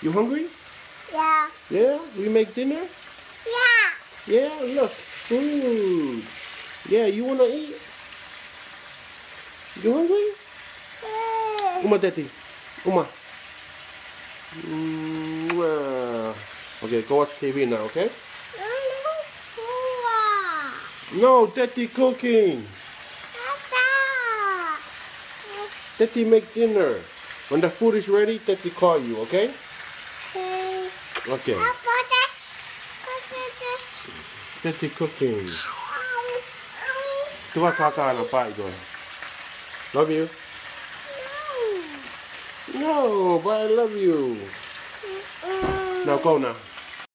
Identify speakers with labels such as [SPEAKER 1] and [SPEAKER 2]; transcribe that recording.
[SPEAKER 1] You hungry?
[SPEAKER 2] Yeah.
[SPEAKER 1] Yeah? We make dinner?
[SPEAKER 2] Yeah.
[SPEAKER 1] Yeah, look. Food. Yeah, you wanna eat? You hungry?
[SPEAKER 2] Mm.
[SPEAKER 1] Uma, Daddy. Uma. Mwah. Okay, go watch TV now, okay? No, Daddy cooking. Daddy make dinner. When the food is ready, Daddy call you, okay? Okay. Papa, daddy cooking. Tu vai cagar na pai agora. Love you. No, but I love you. Now go now.